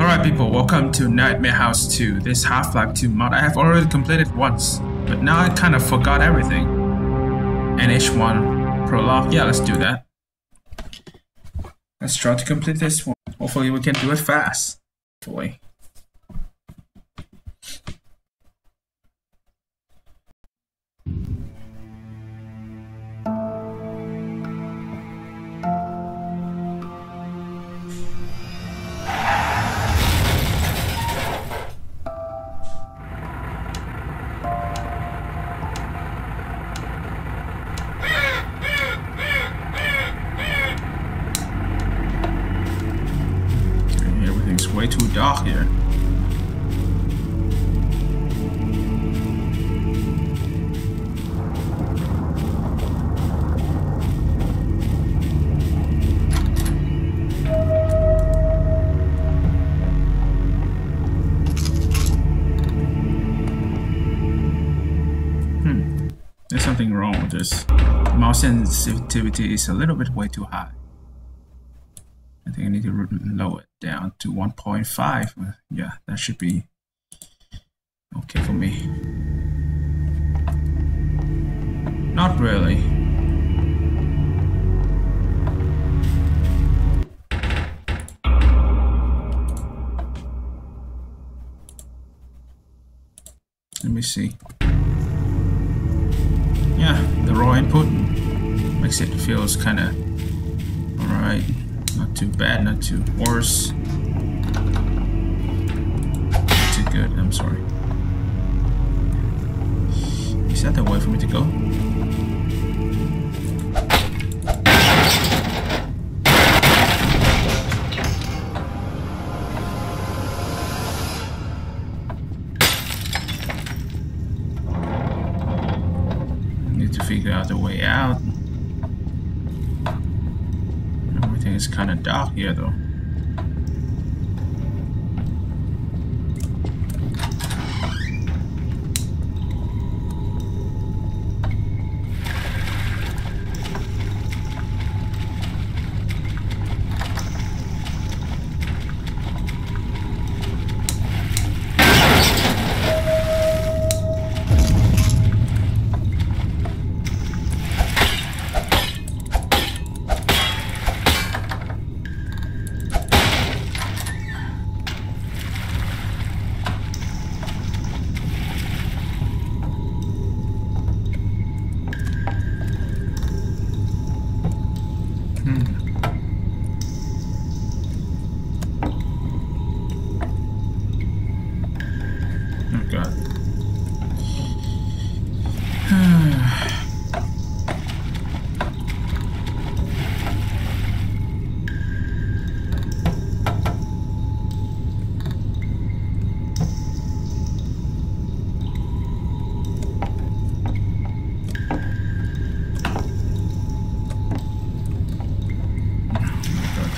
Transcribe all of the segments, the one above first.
Alright people, welcome to Nightmare House 2. This Half-Life 2 mod I have already completed once, but now I kind of forgot everything. NH1 prologue, yeah let's do that. Let's try to complete this one. Hopefully we can do it fast. Hopefully. Hmm. There's something wrong with this. Mouse sensitivity is a little bit way too high. I think I need to lower it down to 1.5. Uh, yeah, that should be okay for me. Not really. Let me see. Yeah, the raw input makes it feels kind of alright. Not too bad, not too worse. Too good, I'm sorry. Is that the way for me to go? Kind of dark here though.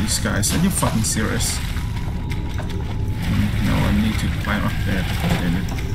Guys. Are you fucking serious? No, I need to climb up there to it.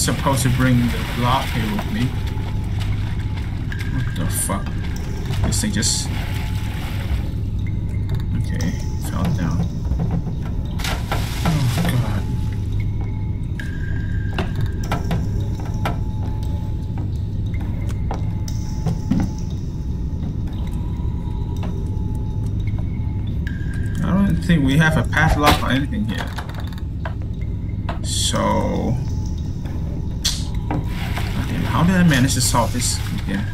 Supposed to bring the block here with me. What the fuck? This thing just... Okay, fell down. Oh god. I don't think we have a padlock or anything here. So... Did I manage to solve this again?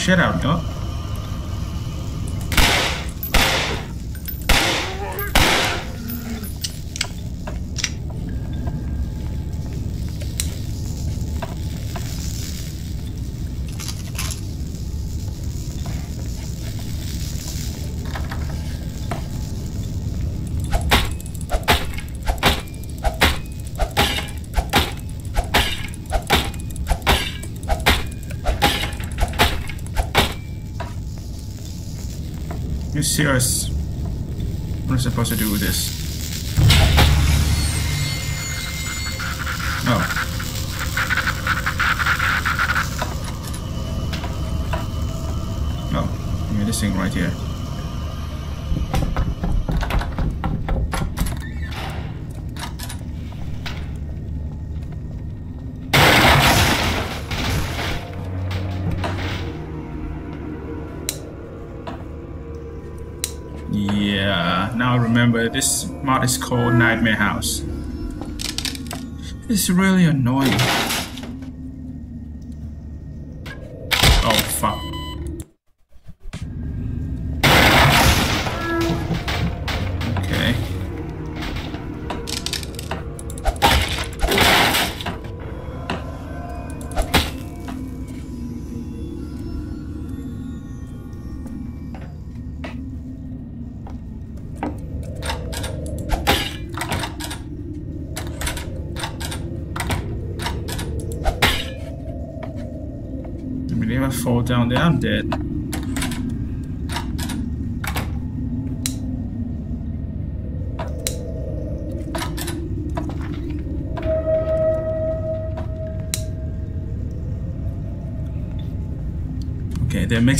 Shit out, huh? You What am I supposed to do with this? Oh. Oh, mean this thing right here. Mod is called Nightmare House. It's really annoying.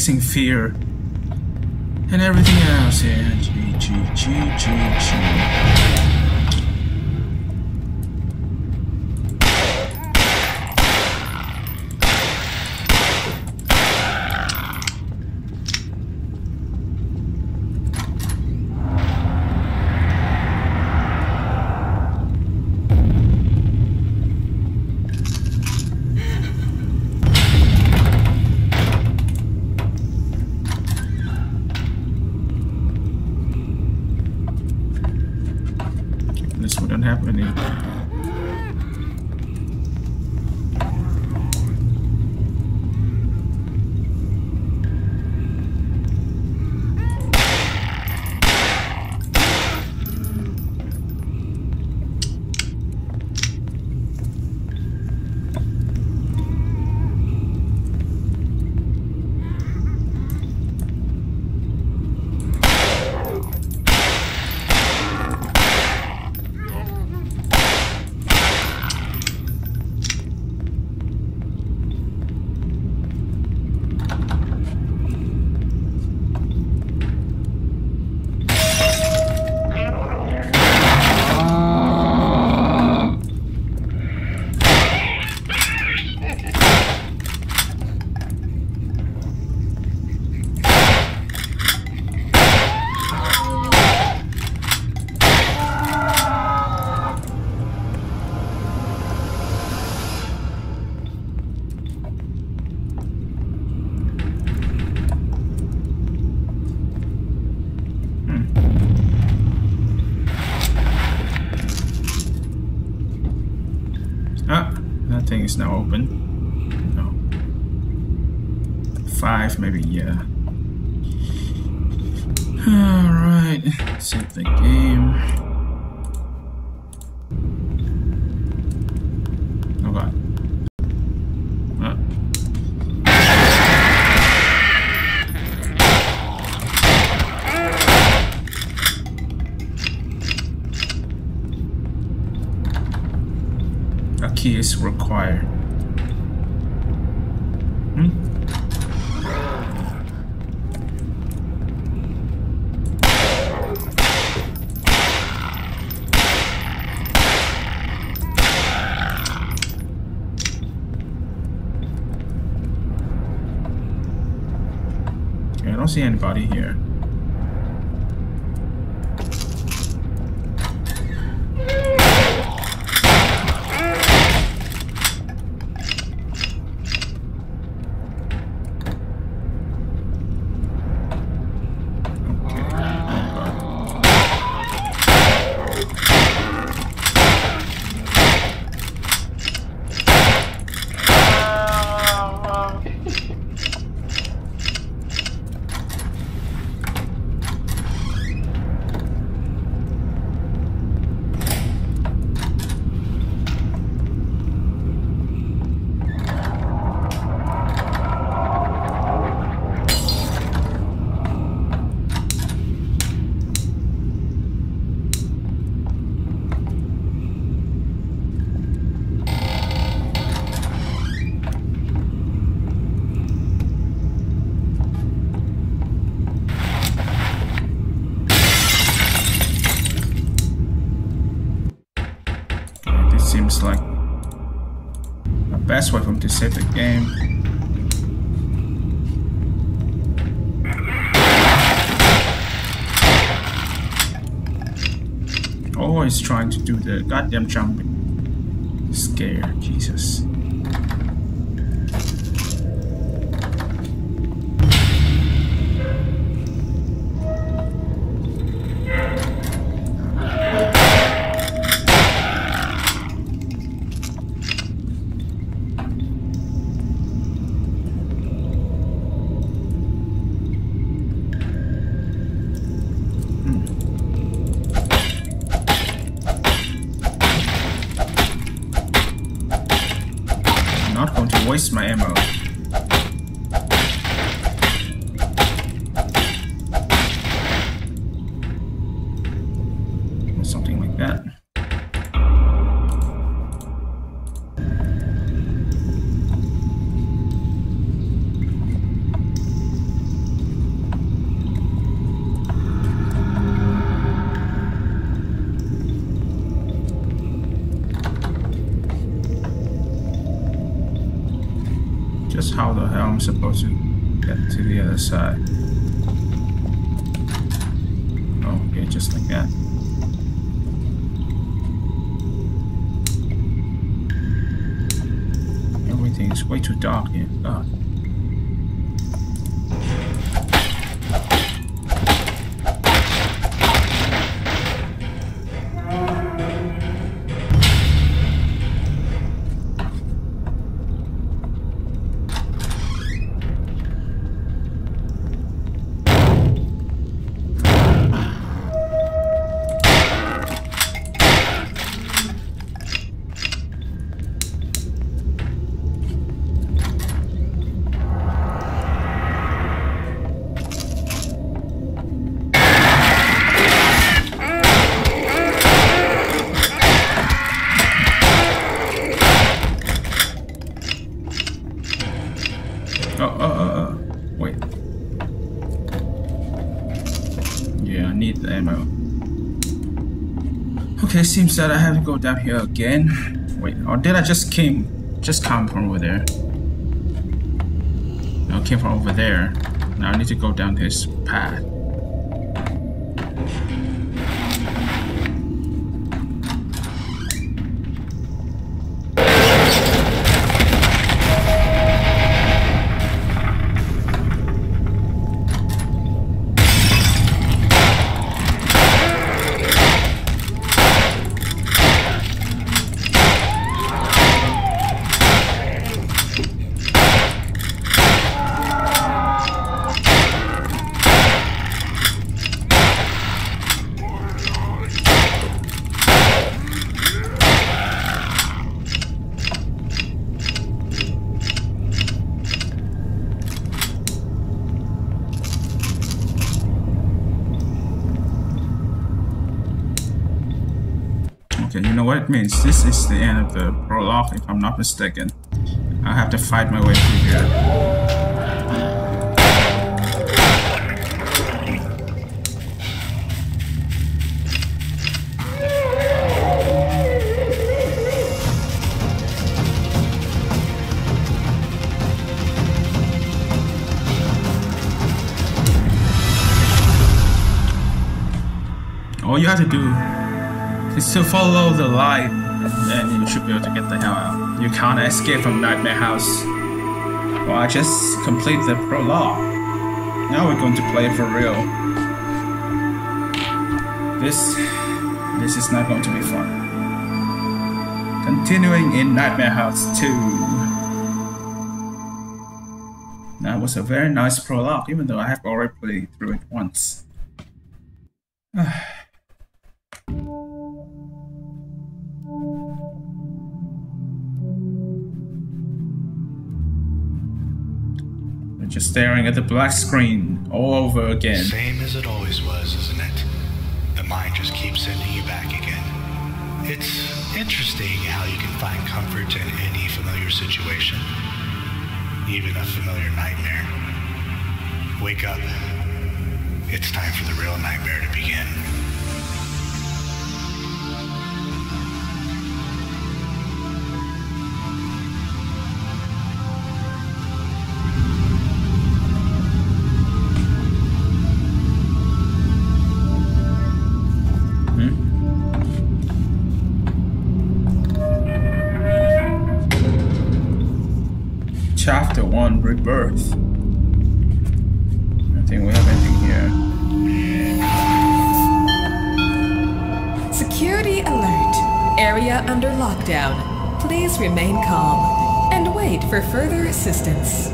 Okay, fear and everything else. G G G G G. This wouldn't happen anymore. is now open. No. Five, maybe, yeah. Alright, save the game. Oh god. Uh. A key is required. Hmm? Anybody here. seems like the best way for him to save the game. Always trying to do the goddamn waste my ammo. Seems that I have to go down here again. Wait, or did I just came, just come from over there? No, I came from over there. Now I need to go down this path. Means. This is the end of the prologue, if I'm not mistaken. I have to fight my way through here. To follow the light and you should be able to get the hell out. You can't escape from Nightmare House. Well, I just complete the prologue. Now we're going to play for real. This, this is not going to be fun. Continuing in Nightmare House 2. That was a very nice prologue, even though I have already played through it once. just staring at the black screen all over again. Same as it always was, isn't it? The mind just keeps sending you back again. It's interesting how you can find comfort in any familiar situation, even a familiar nightmare. Wake up. It's time for the real nightmare to begin. 1 rebirth I think we have anything here. Security alert. Area under lockdown. Please remain calm and wait for further assistance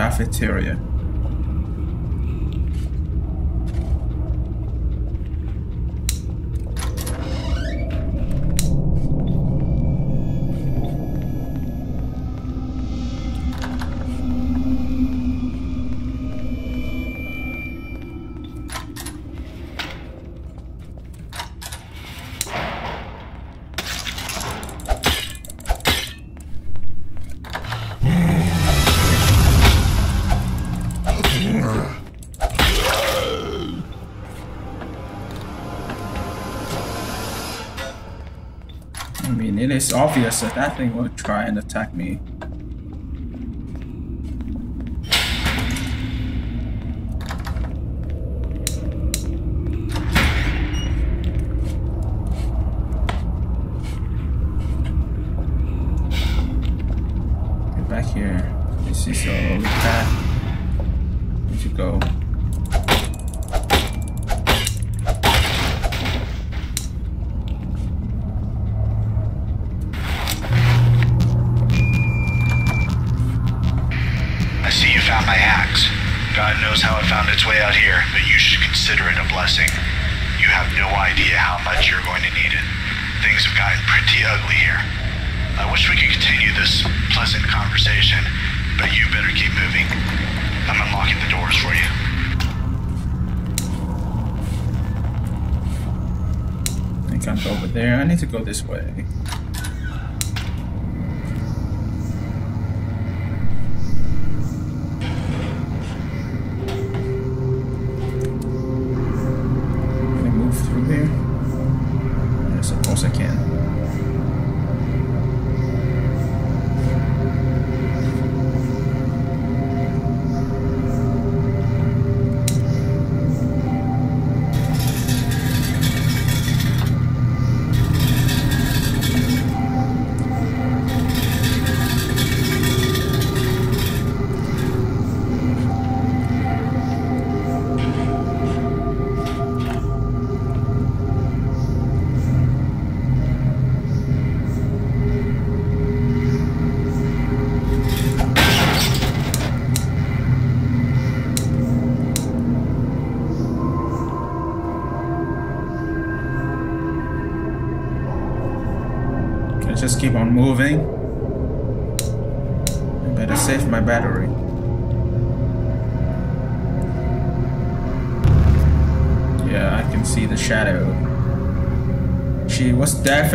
cafeteria. Obvious that that thing will try and attack me.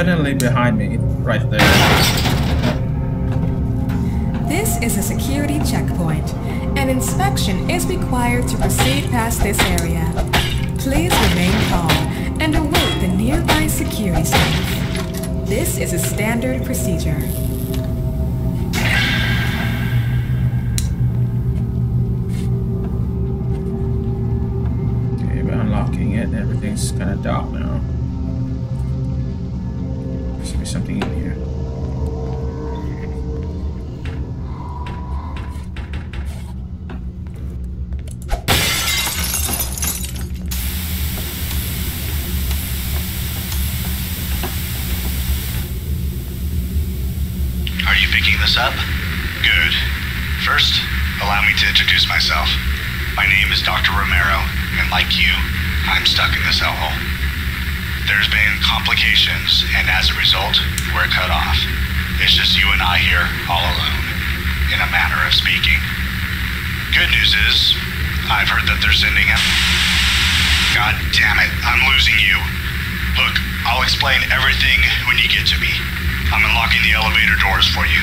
Definitely behind me, right there. Everything when you get to me. I'm unlocking the elevator doors for you.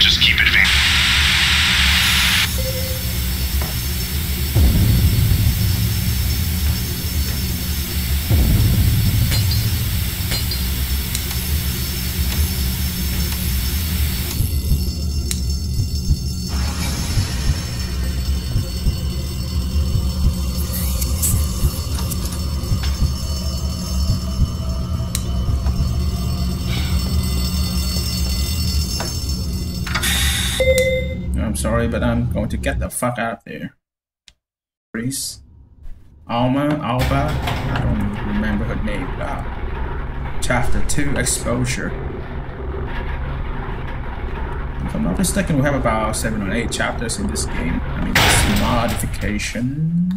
Just keep advancing. But I'm going to get the fuck out of there. Reese. Alma, Alba, I don't remember her name. Uh, chapter 2, Exposure. If I'm not mistaken, we have about 7 or 8 chapters in this game. I mean, this modification.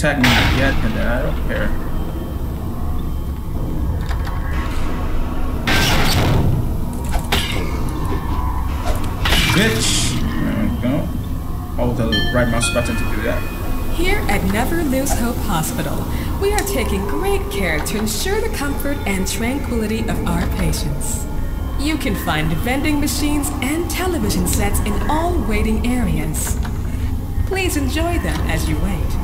Attack me yet, and then I don't care. Bitch! There we go. Hold the right mouse button to do that. Here at Never Lose Hope Hospital, we are taking great care to ensure the comfort and tranquility of our patients. You can find vending machines and television sets in all waiting areas. Please enjoy them as you wait.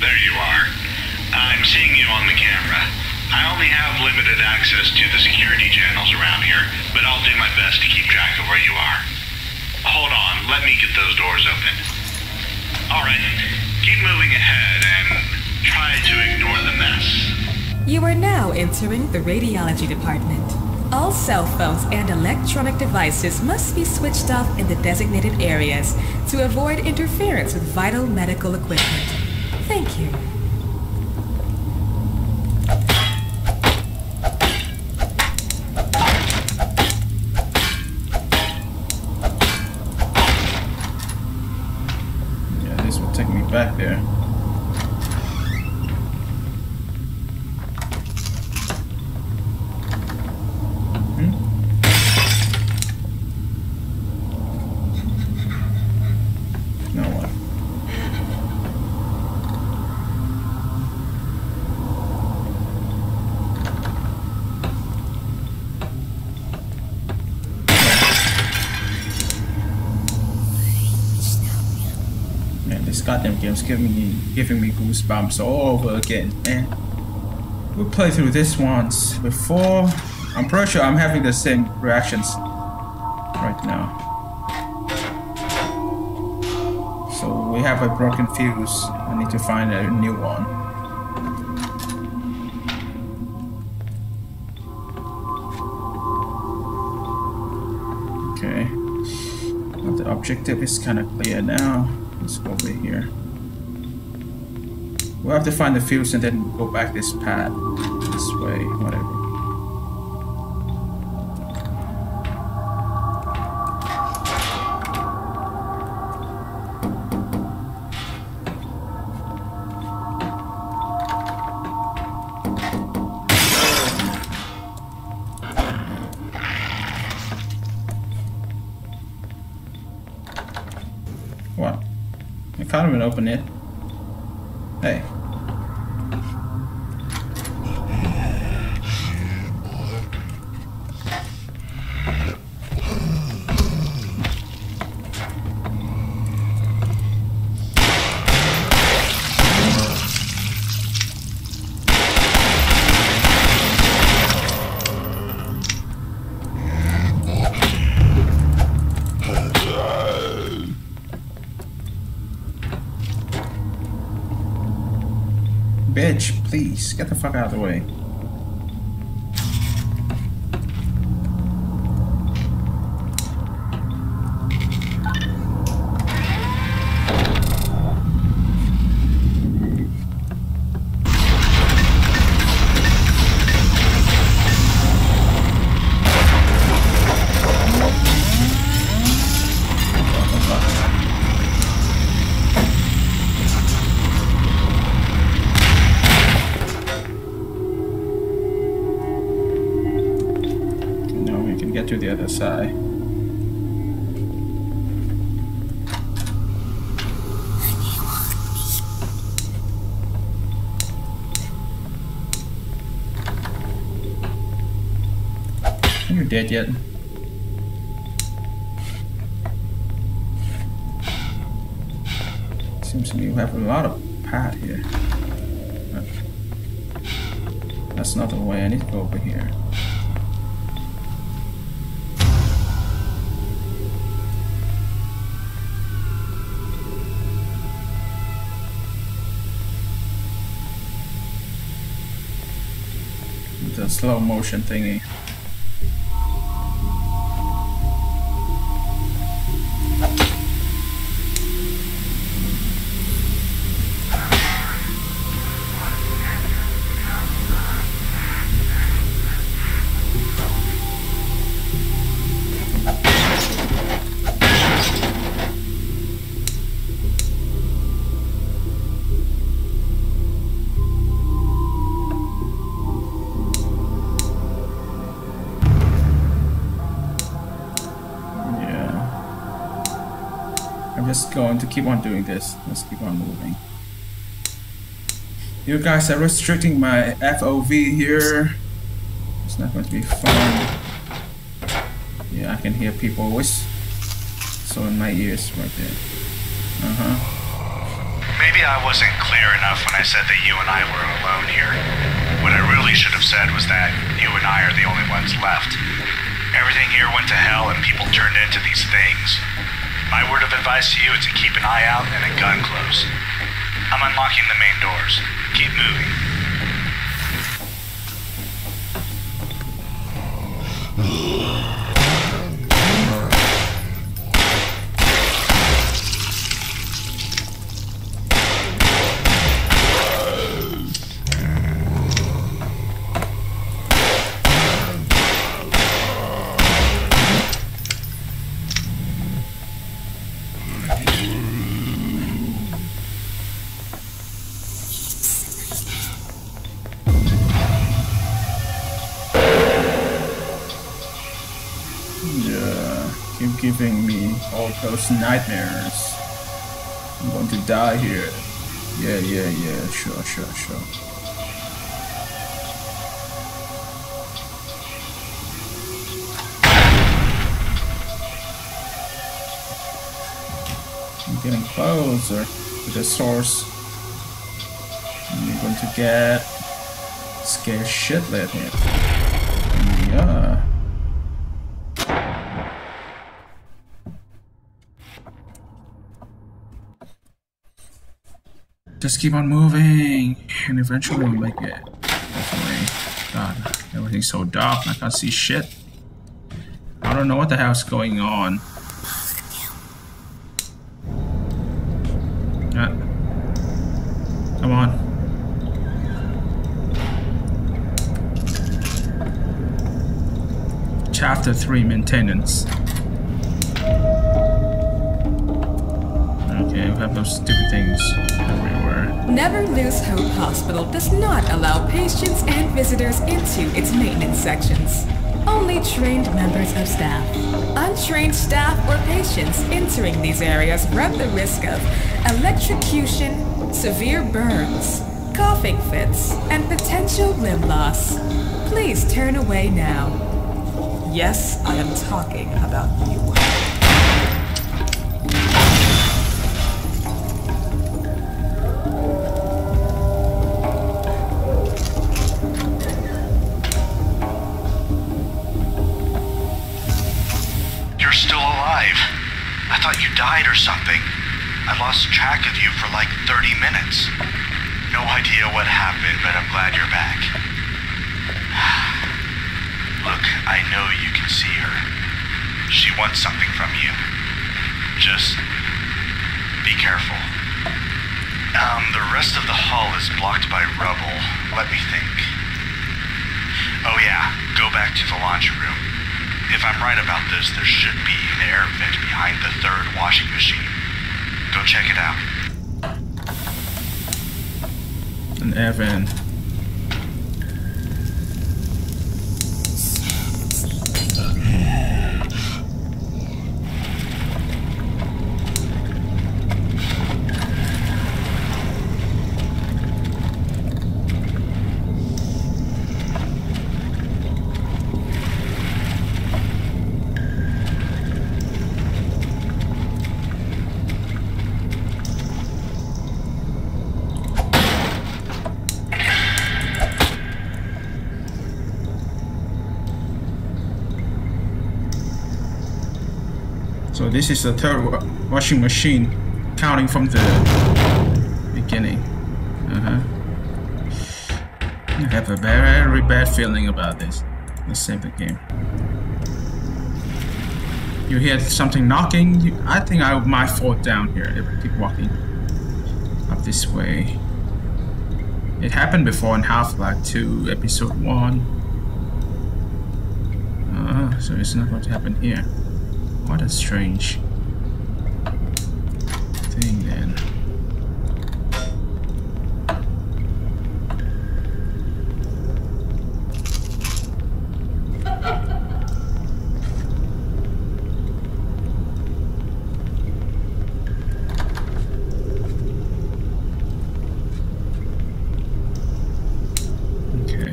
There you are. I'm seeing you on the camera. I only have limited access to the security channels around here, but I'll do my best to keep track of where you are. Hold on, let me get those doors open. Alright, keep moving ahead and try to ignore the mess. You are now entering the radiology department. All cell phones and electronic devices must be switched off in the designated areas to avoid interference with vital medical equipment. Thank you. Yeah, this will take me back there. Hmm? No one. Man, this giving me giving me goosebumps all over again, man. We played through this once before. I'm pretty sure I'm having the same reactions right now. So we have a broken fuse. I need to find a new one. Okay. The objective is kind of clear now. Let's go over here. We'll have to find the fuse and then go back this path. This way, whatever. Get the fuck out of the way. You dead yet? Seems to me we have a lot of pad here. That's not the way I need to go over here. the slow motion thingy. Keep on doing this. Let's keep on moving. You guys are restricting my FOV here. It's not going to be fun. Yeah, I can hear people voice. So in my ears right there. Uh-huh. Maybe I wasn't clear enough when I said that you and I were alone here. What I really should have said was that you and I are the only ones left. Everything here went to hell and people turned into these things. My word of advice to you is to keep an eye out and a gun close. I'm unlocking the main doors. Keep moving. Those nightmares. I'm going to die here. Yeah, yeah, yeah, sure, sure, sure. I'm getting closer to the source. I'm going to get scared shitless here. Yeah. Keep on moving, and eventually we'll make it. God, everything's so dark, I can't see shit. I don't know what the hell's going on. Come on. Chapter 3 Maintenance. Okay, we have those stupid things. Never Lose Hope Hospital does not allow patients and visitors into its maintenance sections. Only trained members of staff. Untrained staff or patients entering these areas run the risk of electrocution, severe burns, coughing fits, and potential limb loss. Please turn away now. Yes, I am talking about you. Died or something. I lost track of you for like 30 minutes. No idea what happened, but I'm glad you're back. Look, I know you can see her. She wants something from you. Just be careful. Um, the rest of the hall is blocked by rubble. Let me think. Oh yeah, go back to the laundry room. If I'm right about this, there should be an air vent behind the third washing machine. Go check it out. An Evan. So this is the third wa- washing machine, counting from the beginning. Uh-huh. I have a very bad feeling about this. Let's save the game. You hear something knocking? You, I think I might fall down here if I keep walking up this way. It happened before in Half-Life 2, Episode 1. Uh, so it's not going to happen here. What a strange thing then. Okay.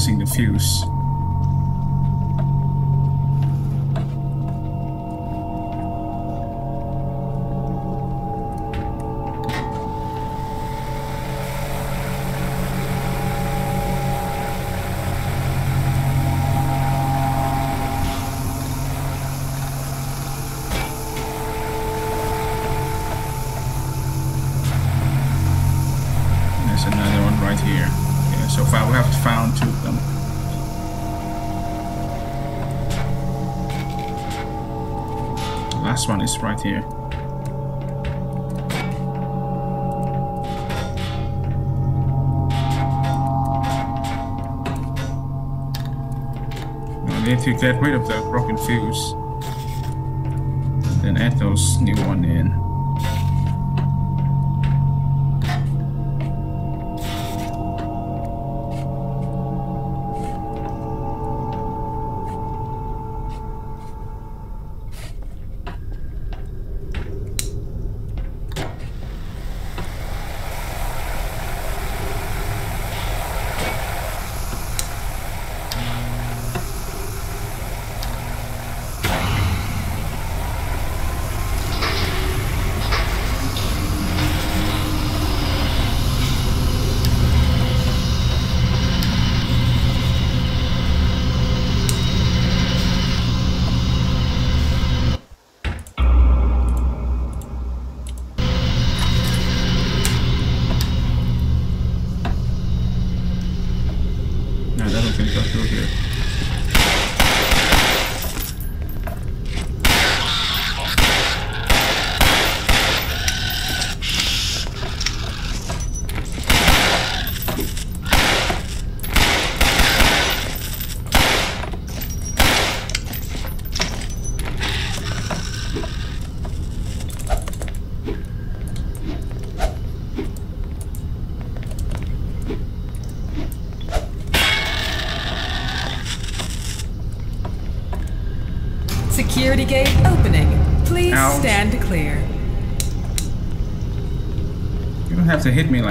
Piercing the fuse. Right here. We need to get rid of the broken fuse. Then add those new one in.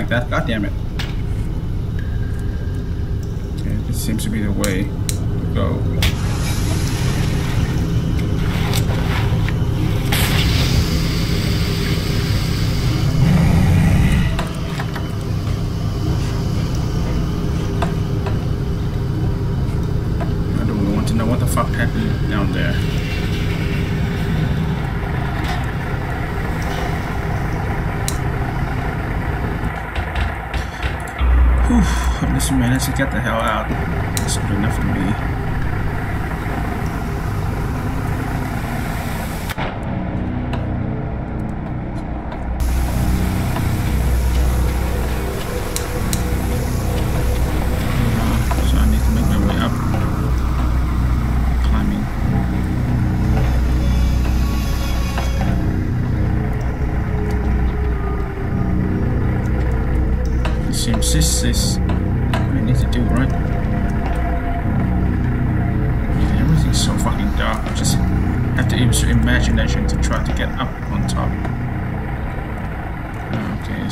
That. God damn it. Okay, this seems to be the way to go. I don't really want to know what the fuck happened down there. Whew, at least we managed to get the hell out. That's good enough for me. Uh, So I need to make my way up. Climbing. It seems this is what I need to do, right? Yeah, everything's so fucking dark. I just have to use your imagination to try to get up on top.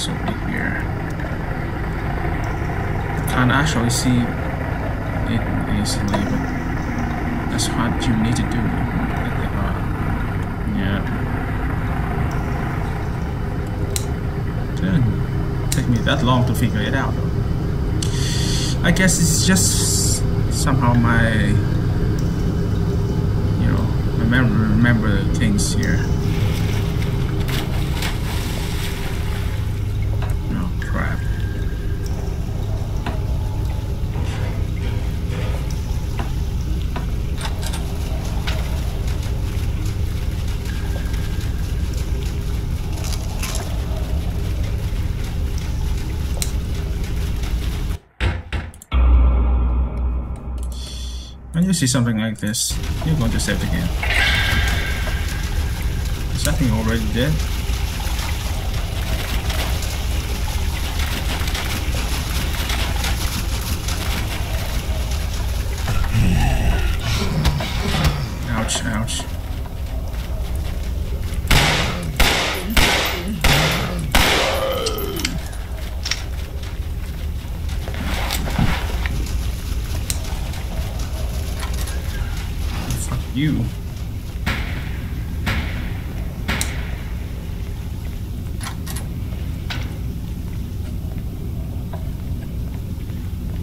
Here. I can't actually see it easily, but that's what you need to do. Yeah. Didn't take me that long to figure it out. I guess it's just somehow my, you know, remember remember things here. You see something like this, you're going to save the game. Is that thing already dead? Ouch, ouch.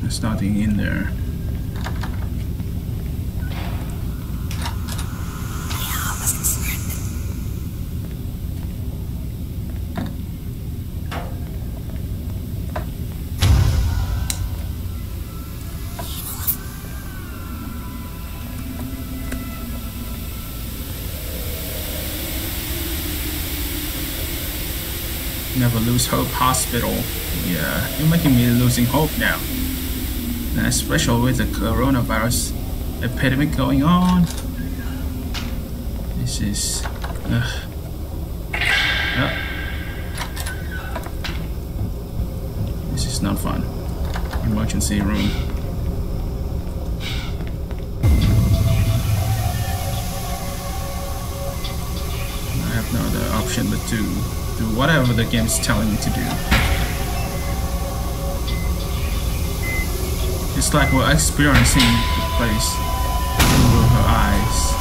There's nothing in there. Never Lose Hope Hospital. Yeah, you're making me losing hope now. Especially with the coronavirus epidemic going on. This is... Uh, uh, this is not fun. Emergency room. Whatever the game is telling me to do. It's like we're experiencing the place through her eyes.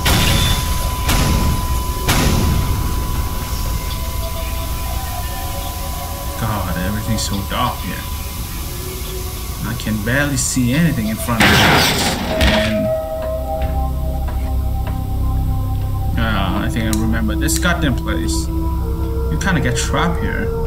God, everything's so dark here. I can barely see anything in front of me. And uh, I think I remember this goddamn place kind of get trapped here.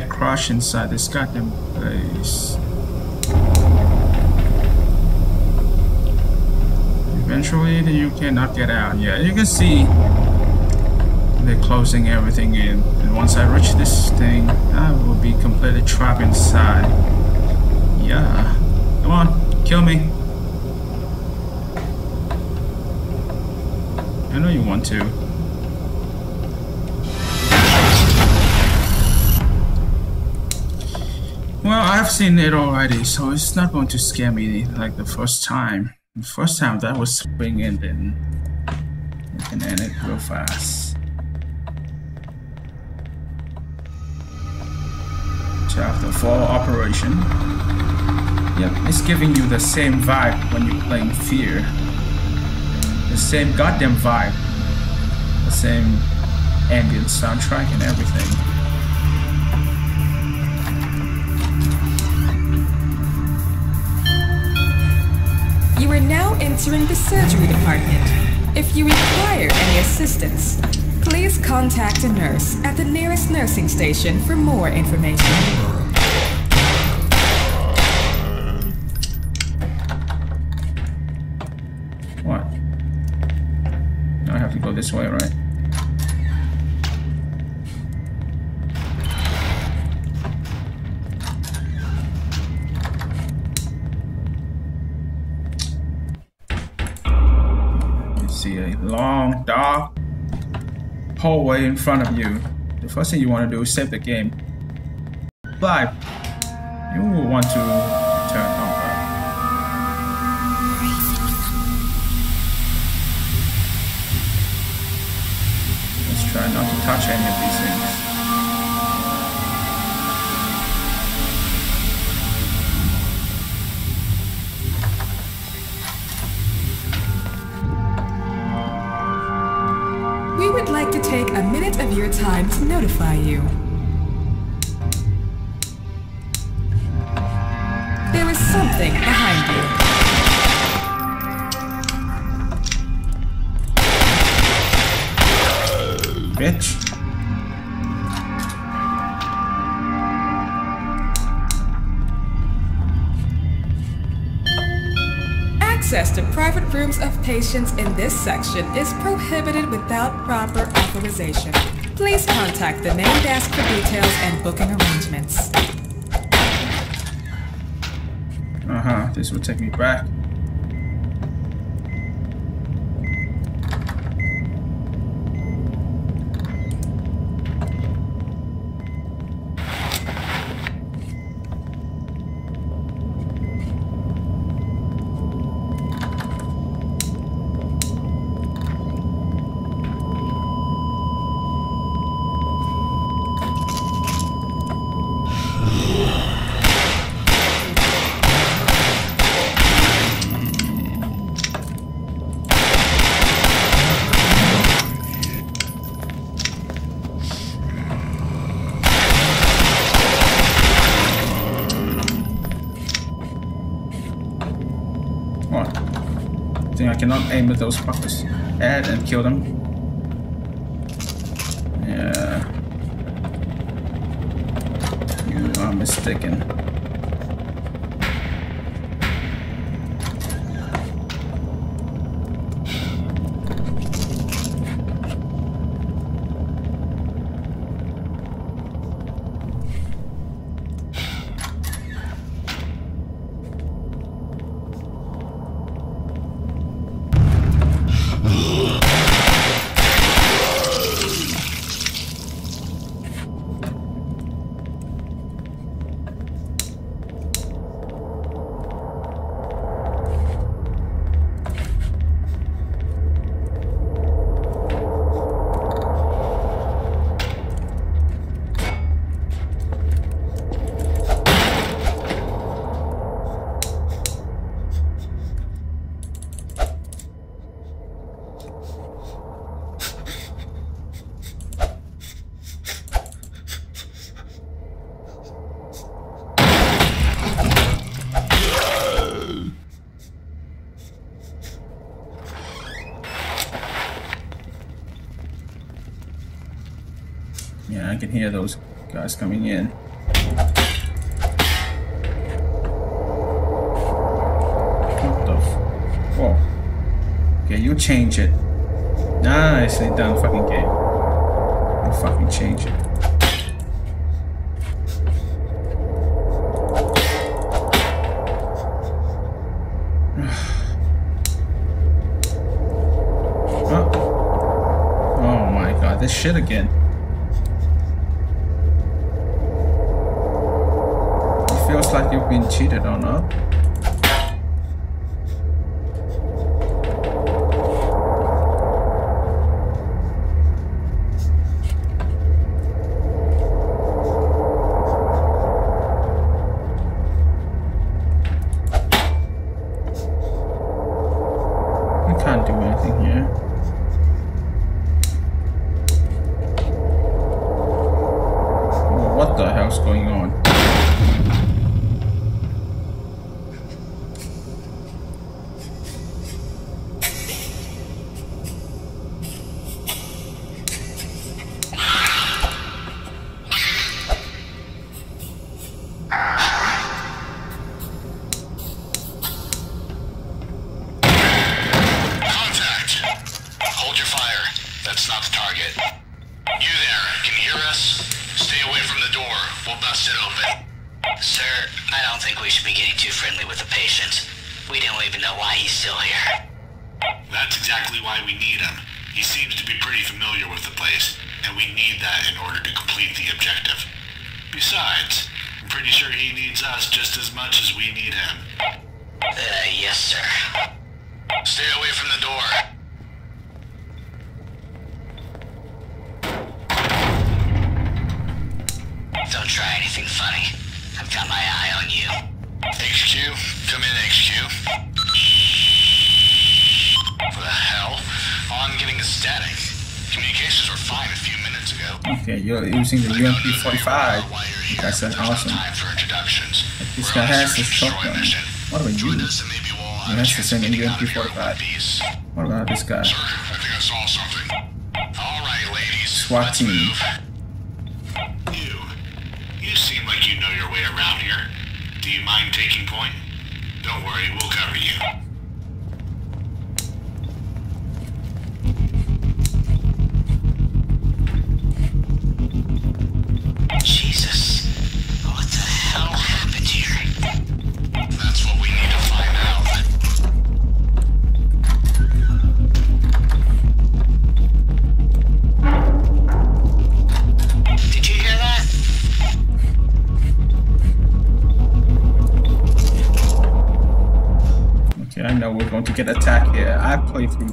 Get crushed inside this goddamn place. Eventually, you cannot get out. Yeah, you can see they're closing everything in. And once I reach this thing, I will be completely trapped inside. Yeah. Come on, kill me. I know you want to. Well, I've seen it already, so it's not going to scare me like the first time. The first time that was swinging, then we can end it real fast. Chapter 4 Operation. Yep, it's giving you the same vibe when you're playing Fear. The same goddamn vibe. The same ambient soundtrack and everything. You are now entering the surgery department. If you require any assistance, please contact a nurse at the nearest nursing station for more information. What? I have to go this way, right? Hallway in front of you. The first thing you want to do is save the game. But you will want to of in this section is prohibited without proper authorization. Please contact the main desk for details and booking arrangements. Uh-huh, this will take me back. I cannot aim at those fuckers Add and kill them. Yeah. You are mistaken. Hear those guys coming in. What the Whoa. Okay, you change it. Nicely done, fucking game. You fucking change it. Oh. Oh my god, this shit again. Door. We'll bust it open. Sir, I don't think we should be getting too friendly with the patient. We don't even know why he's still here. That's exactly why we need him. He seems to be pretty familiar with the place, and we need that in order to complete the objective. Besides, I'm pretty sure he needs us just as much as we need him. Uh, yes, sir. Stay away from the door. Don't try anything funny. I've got my eye on you. HQ, come in HQ. What the hell? I'm getting a static. Communications were fine a few minutes ago. Okay, you're using the UMP-45. That's an awesome. Time for introductions. This guy on a has this and destroy shotgun. mission. What about you? us and maybe we'll He have a has the chance same of getting out of here in UMP-45. one. What about this guy? Sir, I think I saw something. All right, ladies. SWAT let's team. move. You. You seem like you know your way around here. Do you mind taking point? Don't worry, we'll cover you.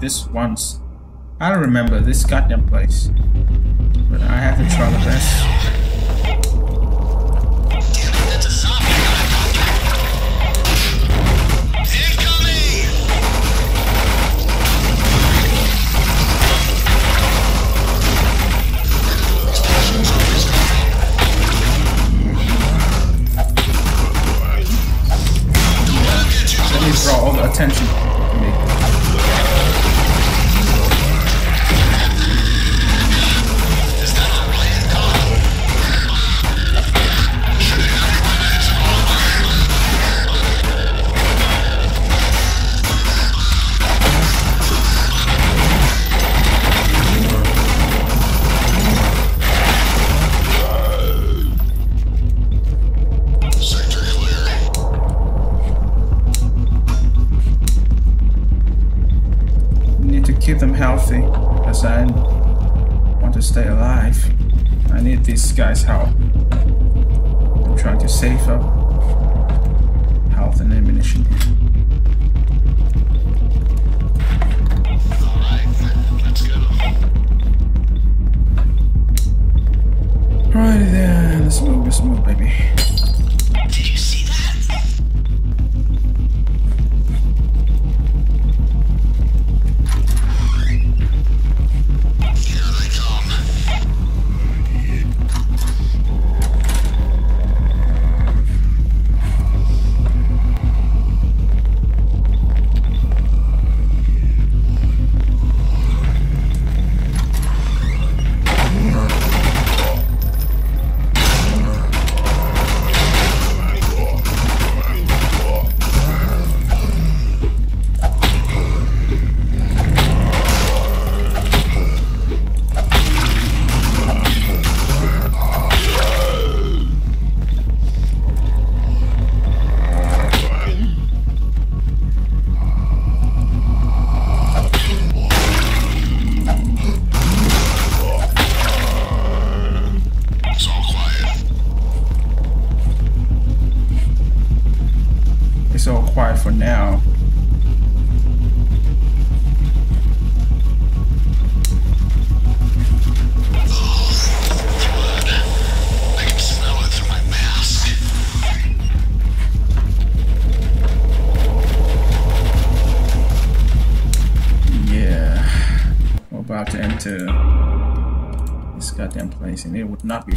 This once. I don't remember this goddamn place. But I have to try my best. Damn guys how not be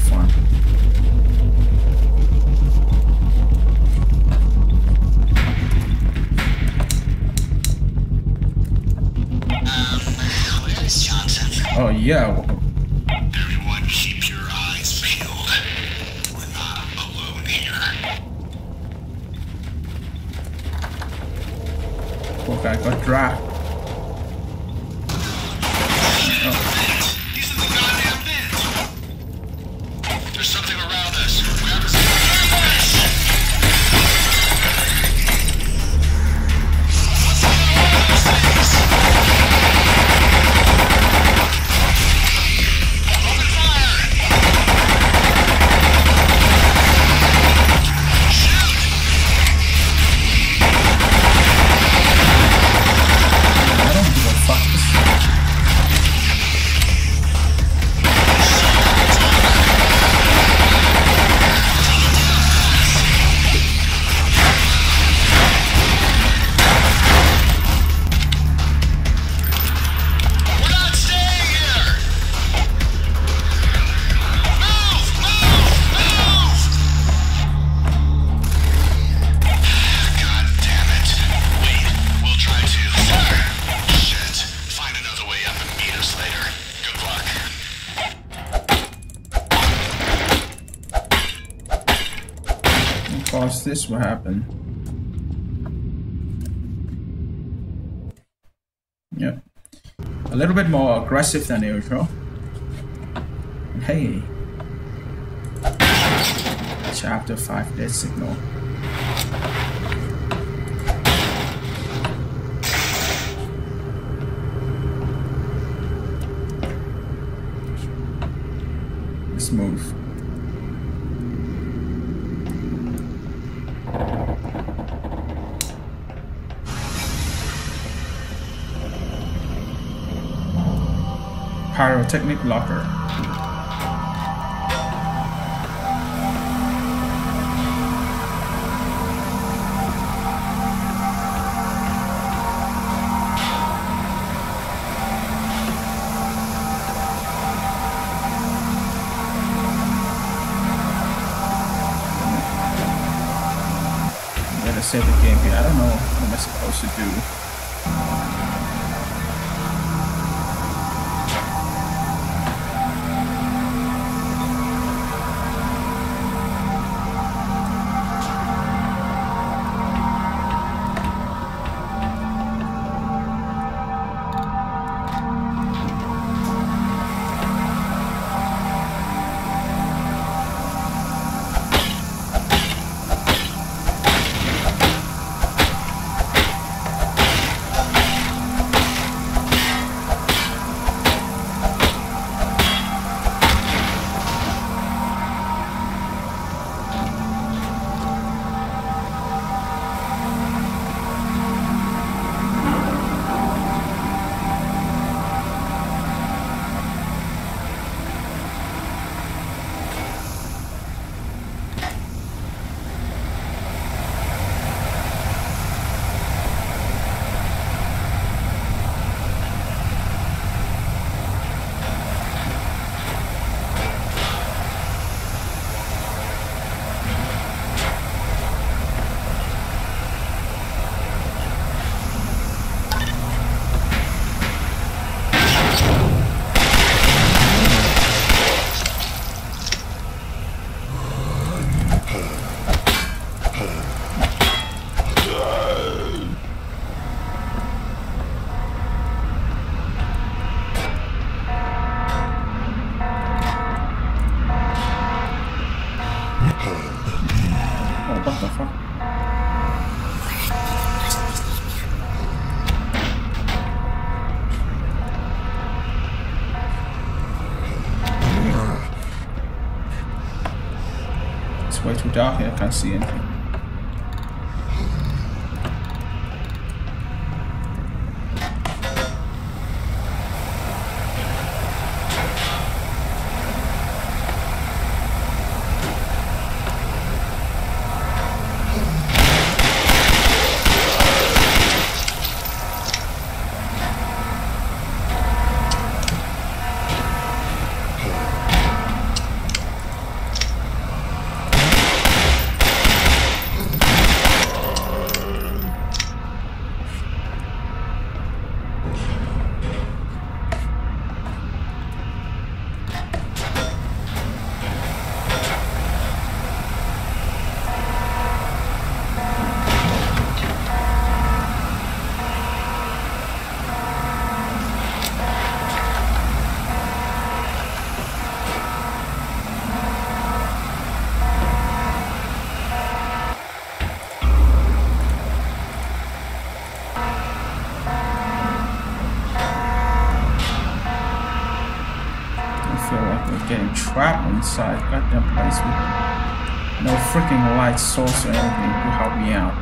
what happened. Yep. A little bit more aggressive than usual. Hey. Chapter 5 dead signal. checkmate blocker. save the game here. I don't know what am I supposed to do. Cassian. freaking light source and everything to help me out.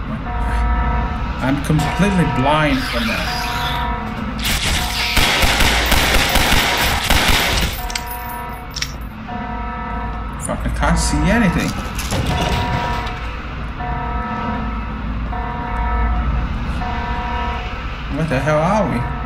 I'm completely blind from that. Fuck, I can't see anything. Where the hell are we?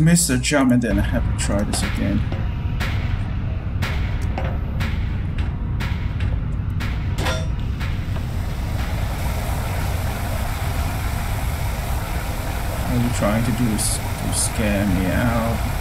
miss the jump and then I have to try this again. Are you trying to do is to scare me out?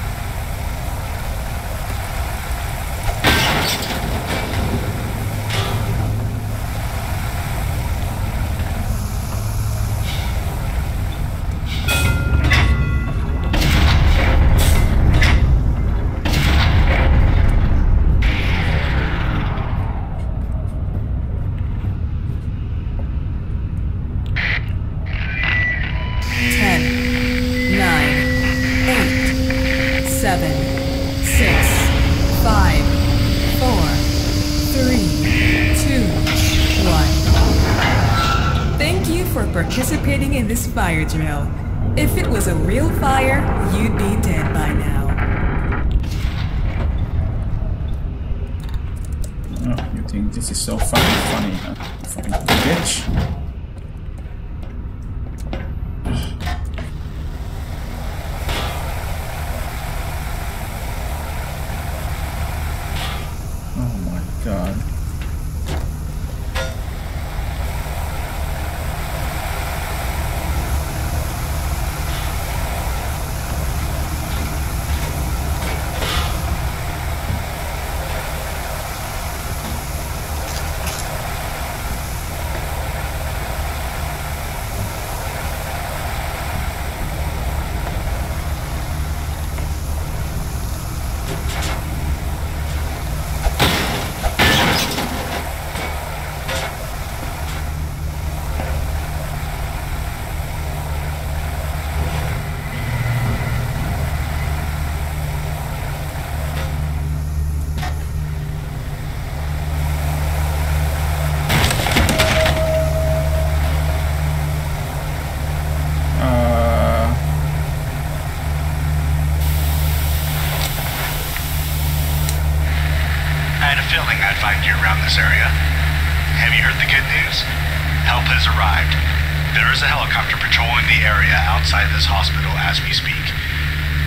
There is a helicopter patrolling the area outside this hospital as we speak.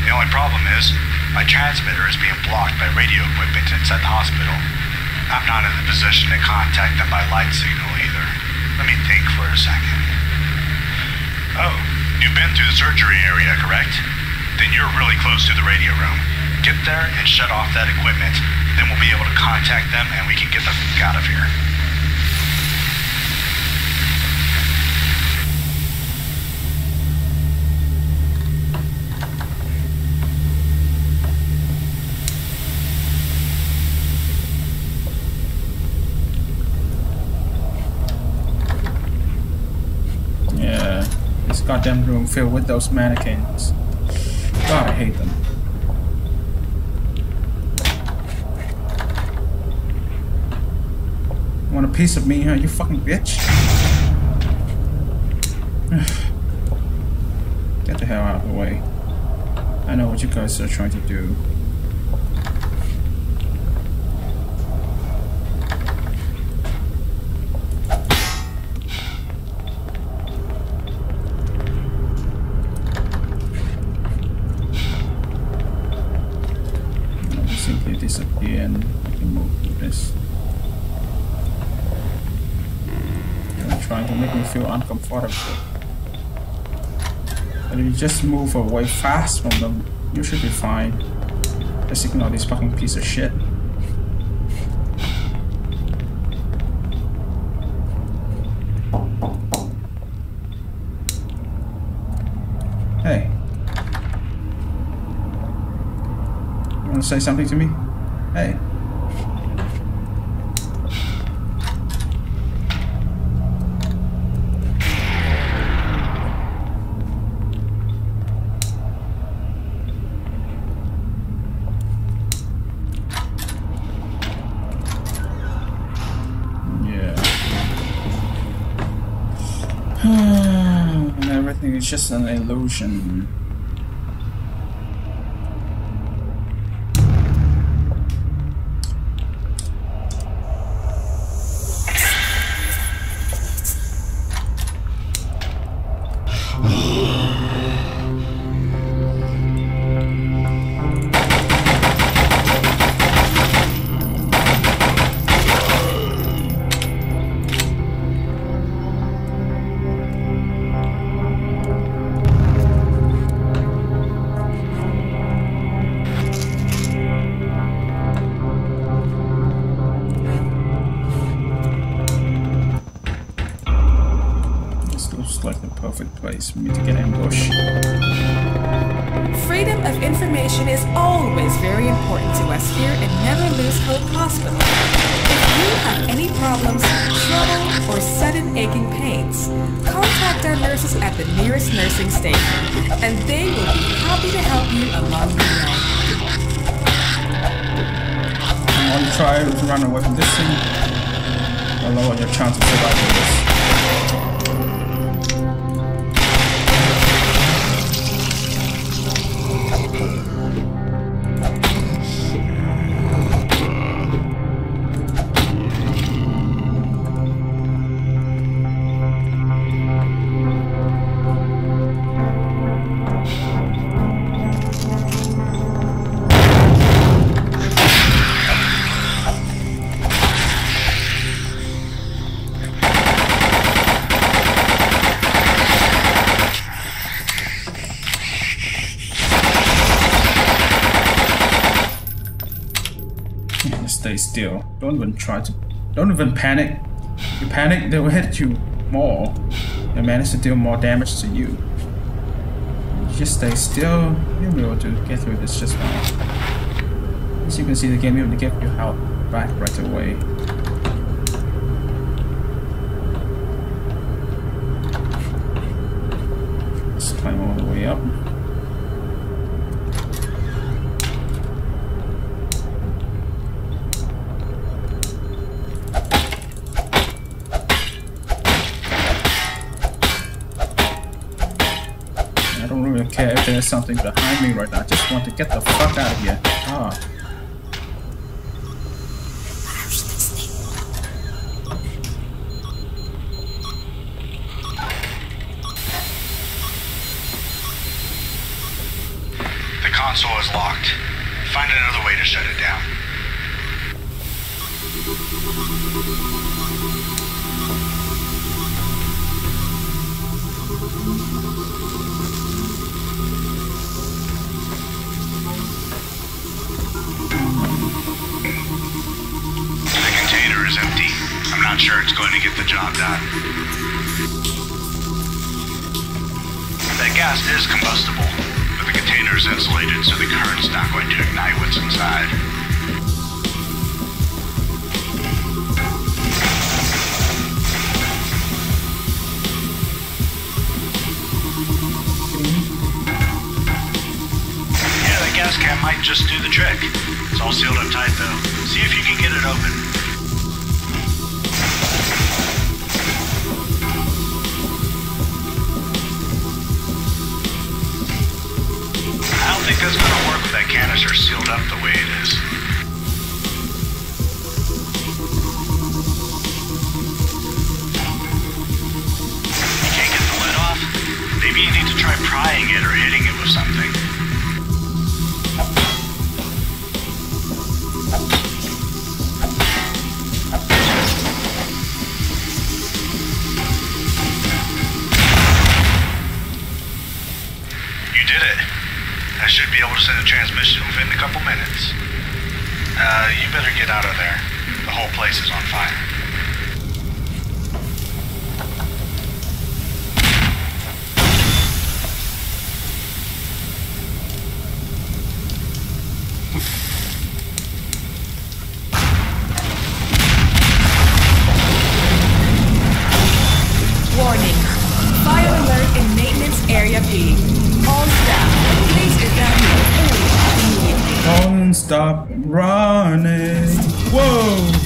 The only problem is, my transmitter is being blocked by radio equipment inside the hospital. I'm not in the position to contact them by light signal either. Let me think for a second. Oh, you've been through the surgery area, correct? Then you're really close to the radio room. Get there and shut off that equipment. Then we'll be able to contact them and we can get the f out of here. Goddamn room filled with those mannequins. God, I hate them. Want a piece of me, huh? You fucking bitch. Get the hell out of the way. I know what you guys are trying to do. I'll just simply disappear and I can move through this. You're trying to make me feel uncomfortable. But if you just move away fast from them, you should be fine. Just ignore this fucking piece of shit. Hey. You wanna say something to me? Hey. Yeah. and everything is just an illusion. Chance of this. Don't even try to. Don't even panic. You panic, they will hit you more and manage to deal more damage to you. You just stay still. You'll be able to get through this just fine. As you can see, the game will give you health back right away. Let's climb all the way up. I don't really care if there's something behind me right now. Don't stop running. Whoa.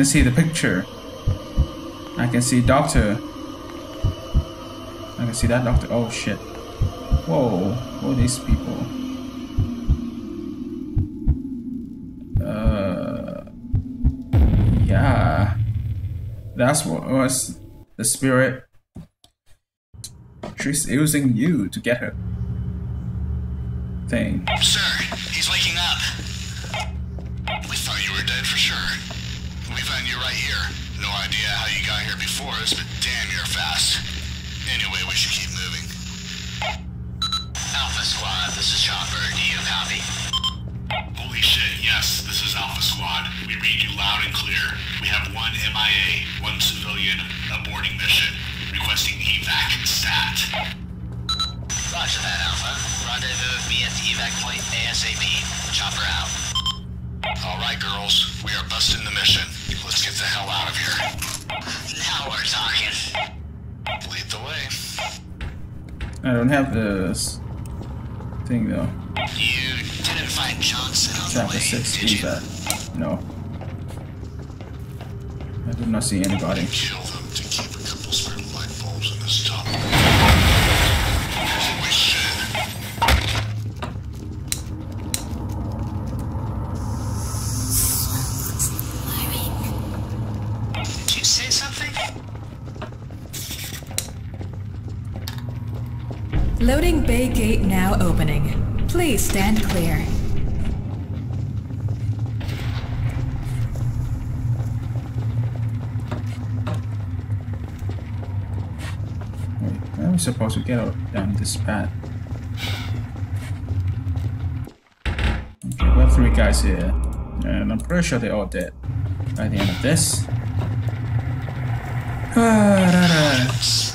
Can see the picture. I can see doctor. I can see that doctor. Oh shit. Whoa. Who are these people? Uh. Yeah. That's what was the spirit. She's using you to get her thing. Sir, he's waking up. We thought you were dead for sure. We found you right here. No idea how you got here before us, but damn, you're fast. Anyway, we should keep moving. Alpha Squad, this is Chopper. Do you copy? Holy shit, yes, this is Alpha Squad. We read you loud and clear. We have one MIA, one civilian, aborting mission. Requesting evac stat. Roger that, Alpha. Rendezvous with me at the evac point ASAP. Chopper out. Alright, girls, we are busting the mission. Let's get the hell out of here. Now we're talking. Lead the way. I don't have this thing though. You didn't find Johnson on the Chapter way, 6 did you? evac. No. I did not see anybody. Kill them to keep a couple spare light bulbs in this. Bay gate now opening. Please stand clear. Wait, I we supposed to get out down this path. Okay, we have three guys here. And I'm pretty sure they're all dead by the end of this. Ah, da, da.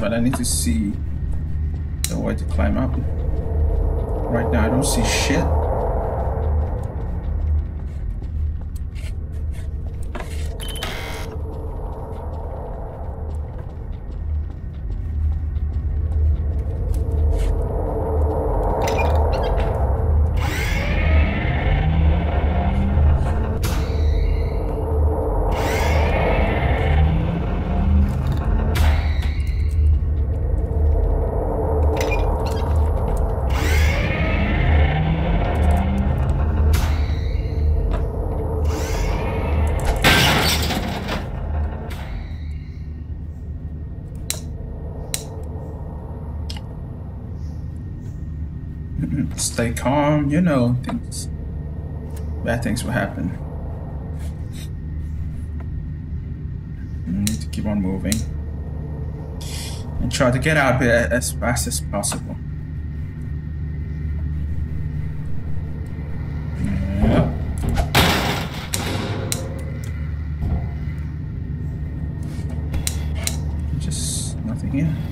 but I need to see the way to climb up. you know, things, bad things will happen. Need to keep on moving and try to get out of here as fast as possible. Just nothing here.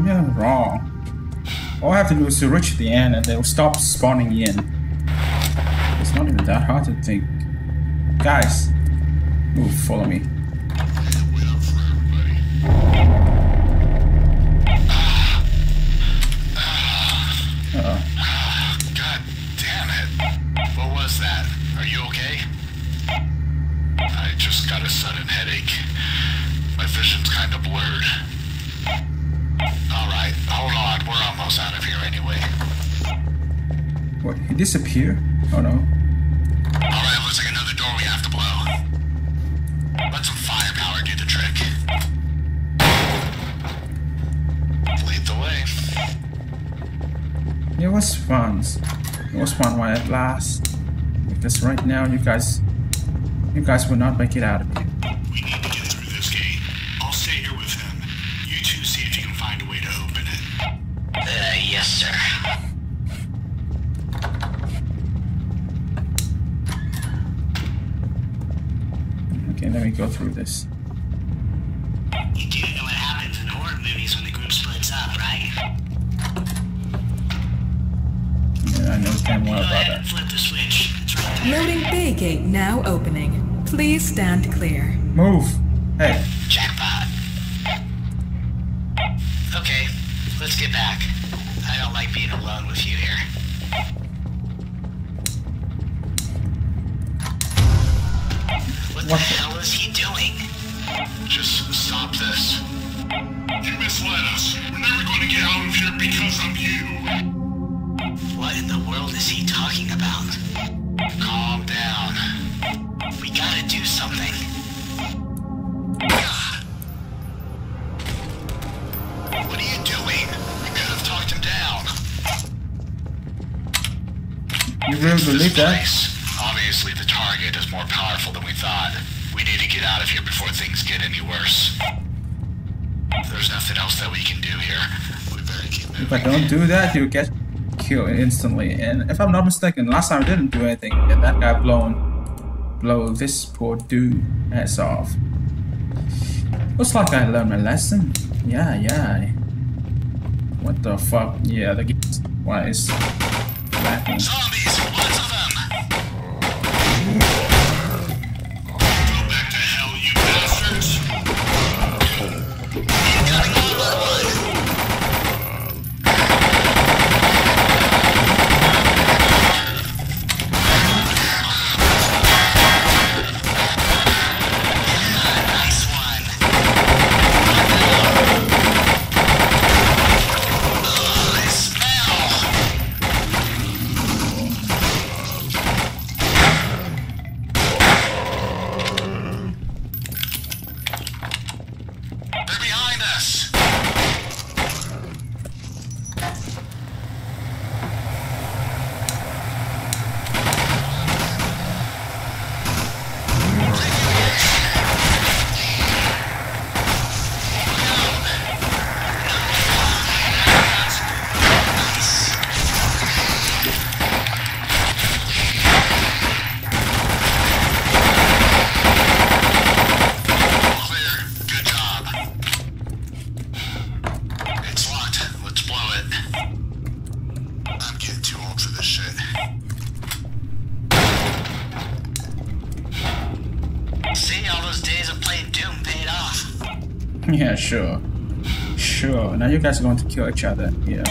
Yeah, wrong. All I have to do is to reach the end and they'll stop spawning in. It's not even that hard to think. Guys, move, follow me. Guys will not make it out of here. We need to get through this gate. I'll stay here with him. You two see if you can find a way to open it. Uh, yes, sir. Okay, let me go through this. Let's get back. I don't like being alone with you here. What the What the- hell is he doing? Just stop this. You misled us. We're never going to get out of here because of you. What in the world is he talking about? Calm down. We gotta do something. Really believe that? place. Obviously, the target is more powerful than we thought. We need to get out of here before things get any worse. There's nothing else that we can do here. We better keep moving. If I don't do that, you get killed instantly. And if I'm not mistaken, last time I didn't do anything, and that guy blown blow this poor dude ass off. Looks like I learned my lesson. Yeah, yeah. What the fuck? Yeah, the game why is lacking. Guys are going to kill each other. Yeah.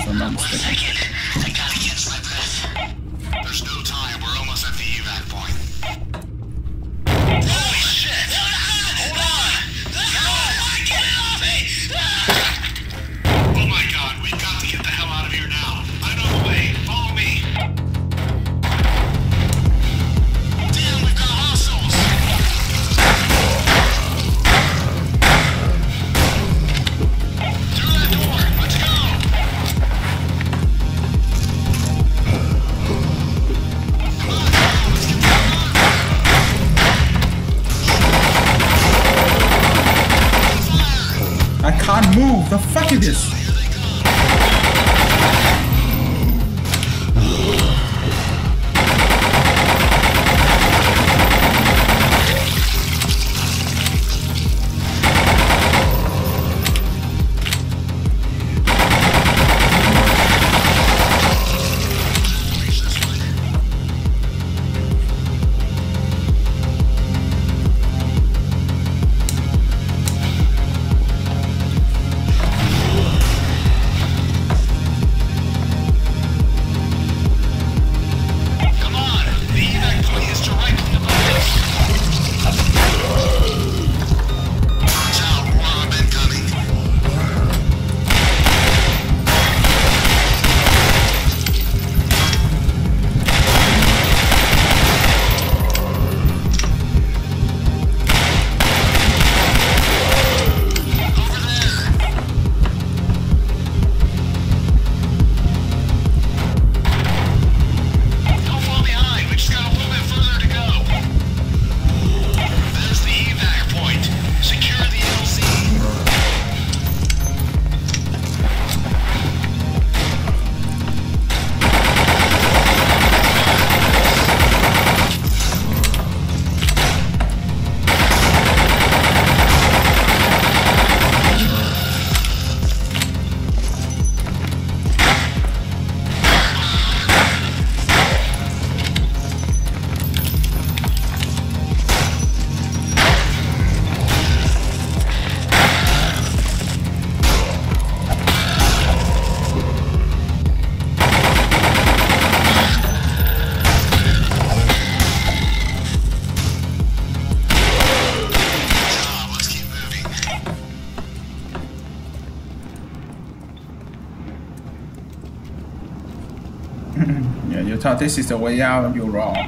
this is the way out, you're wrong.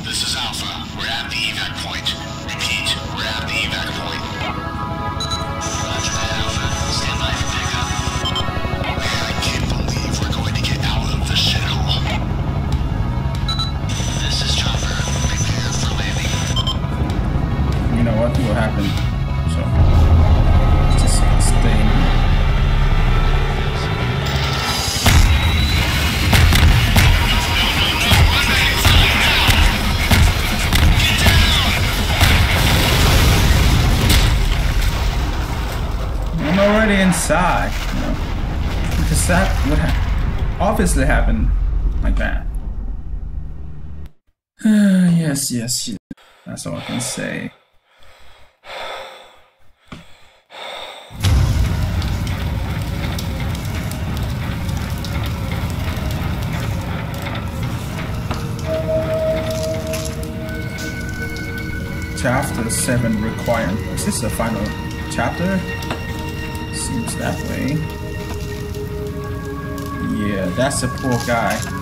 this to happen like that. yes, yes, yes. That's all I can say. Chapter 7 required. Is this the final chapter? Seems that way that's a poor guy.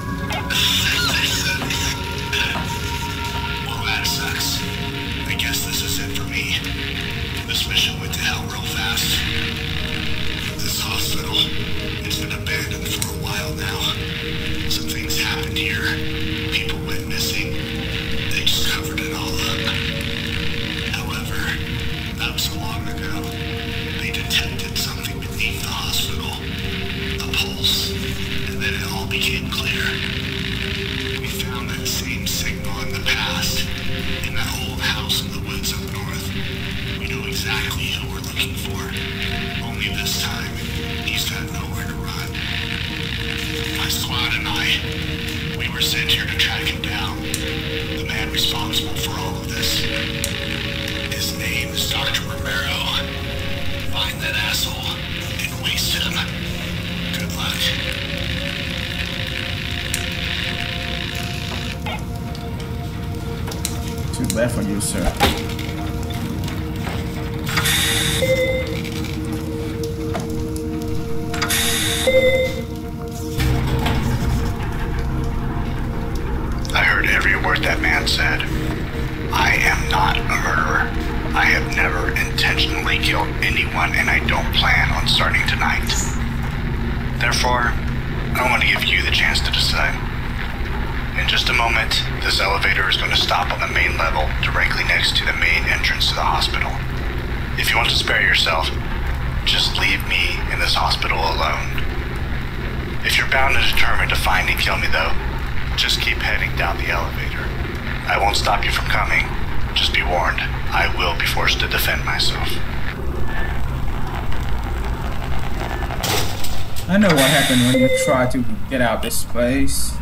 space,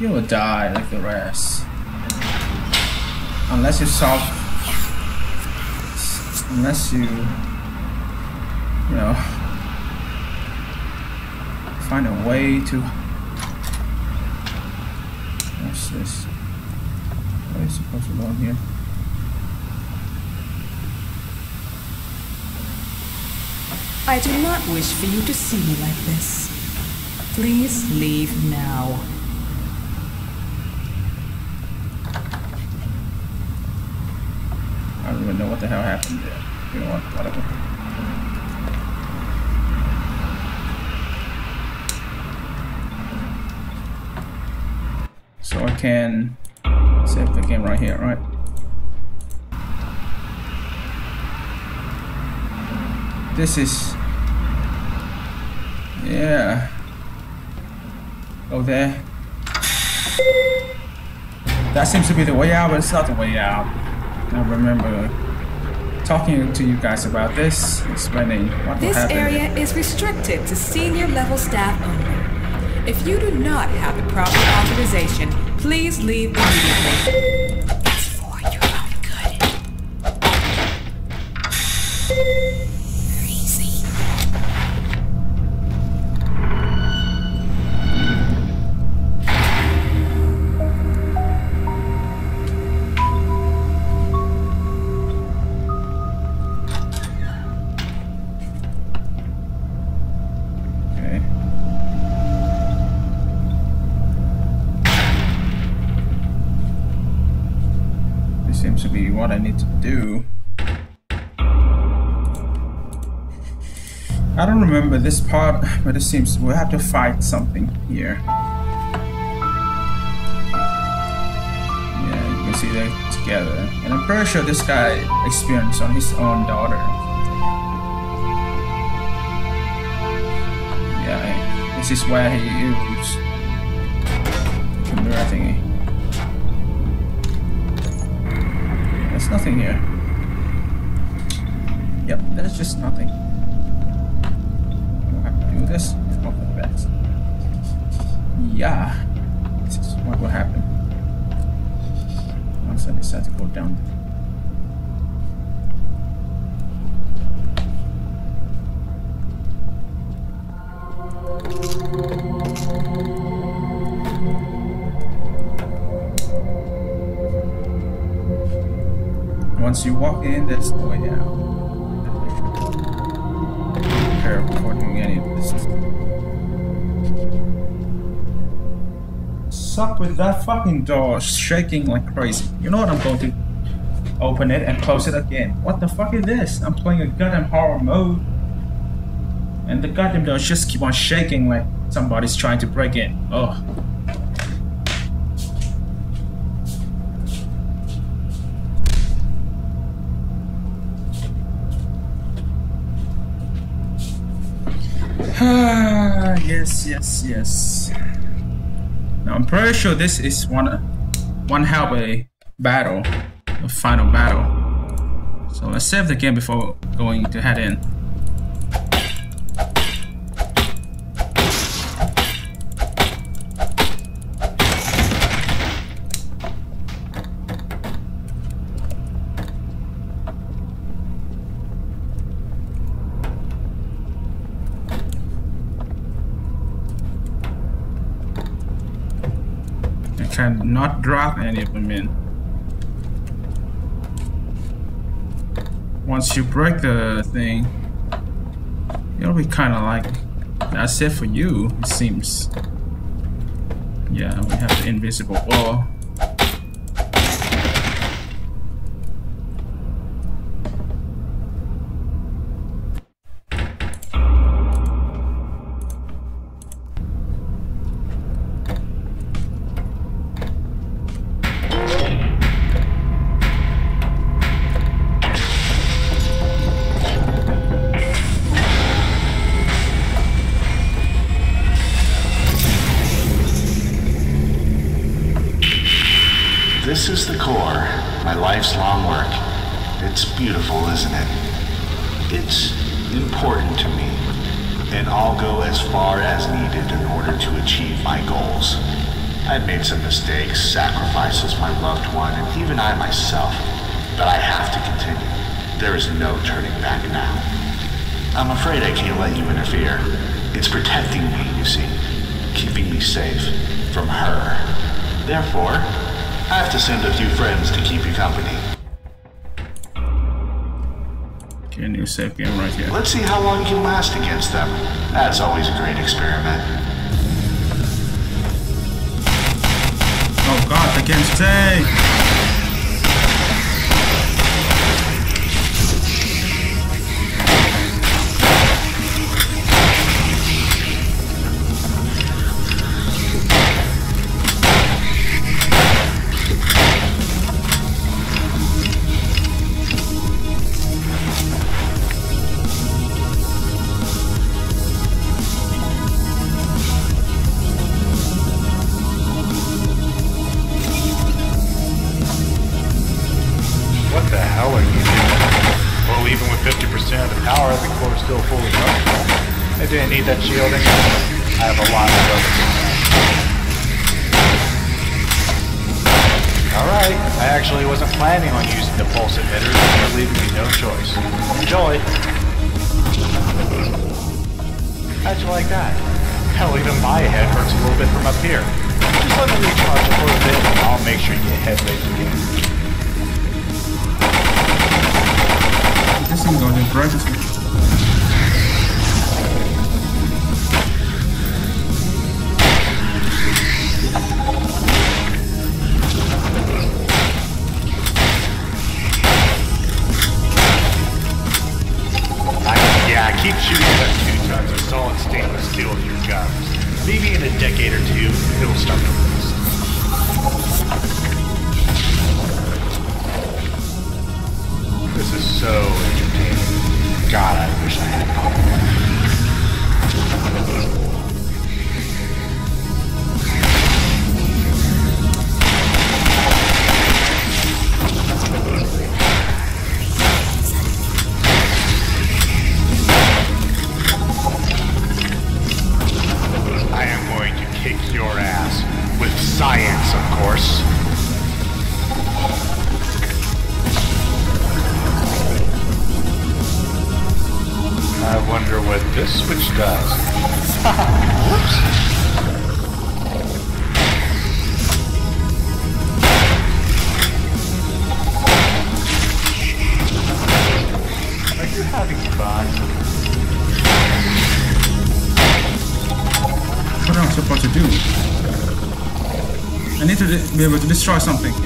you will die like the rest. Unless you solve, unless you, you know, find a way to, what's this? What is supposed to go on here? I do not wish for you to see me like this. Please leave now. I don't even know what the hell happened there. You know what? Whatever. So I can save the game right here, right? This is That seems to be the way out, but it's not the way out. I remember talking to you guys about this, explaining what This area is restricted to senior level staff only. If you do not have the proper authorization, please leave immediately. To be what I need to do. I don't remember this part, but it seems we have to fight something here. Yeah, you can see they're together. And I'm pretty sure this guy experienced on his own daughter. Yeah, this is where he used the mirror thingy. Nothing here. Yep, there's just nothing. We'll have to do this. Hope the best. Yeah. This is what will happen. Once I decide to go down. You walk in, that's the way out. Prepare before doing any of this. Suck with that fucking door shaking like crazy. You know what? I'm going to open it and close it again. What the fuck is this? I'm playing a goddamn horror mode. And the goddamn door just keep on shaking like somebody's trying to break in. Oh. Yes, yes, yes. Now I'm pretty sure this is one one hell of a battle, the final battle. So let's save the game before going to head in. I cannot drop any of them in. Once you break the thing, it'll be kind of like that's it for you. It seems. Yeah, we have the invisible wall. Safe from her. Therefore, I have to send a few friends to keep you company. Okay, new safe game right here. Let's see how long you can last against them. That's always a great experiment. Oh god, I can't stay! I have a lot of. Alright, I actually wasn't planning on using the pulse emitters, but leaving me no choice. Enjoy! How'd you like that? Hell, even my head hurts a little bit from up here. be able to destroy something.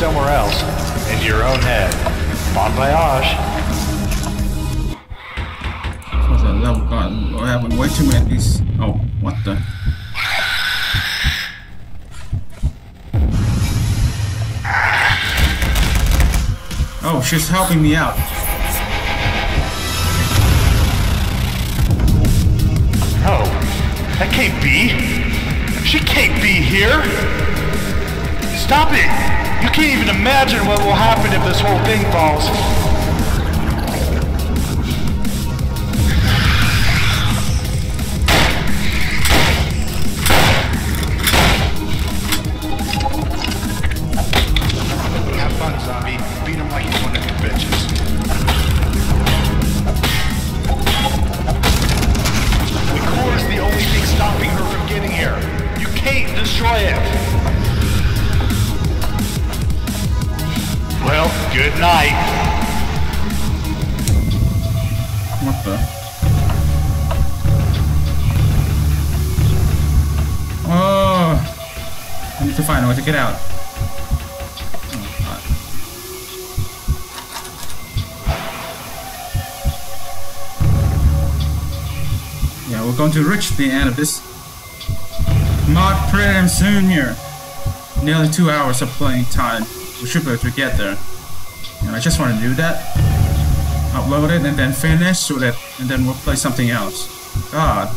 somewhere else, in your own head. Bon voyage! For God, I have way too many of these. Oh, what the? Oh, she's helping me out. No, that can't be. She can't be here. Stop it! You can't even imagine what will happen if this whole thing falls. We're going to reach the end of this mod pretty soon here. Nearly two hours of playing time. We should be able to get there. And I just want to do that upload it and then finish with it and then we'll play something else. God.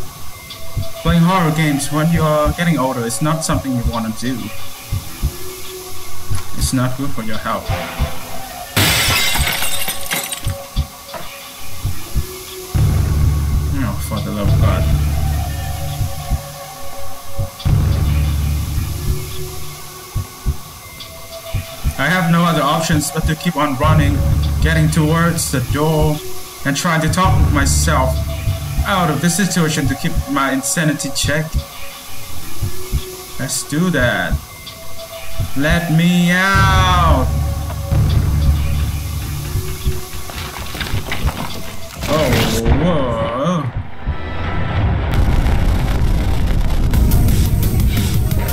Playing horror games when you're getting older is not something you want to do. It's not good for your health. Options but to keep on running, getting towards the door, and trying to talk myself out of the situation to keep my insanity checked. Let's do that. Let me out! Oh, whoa.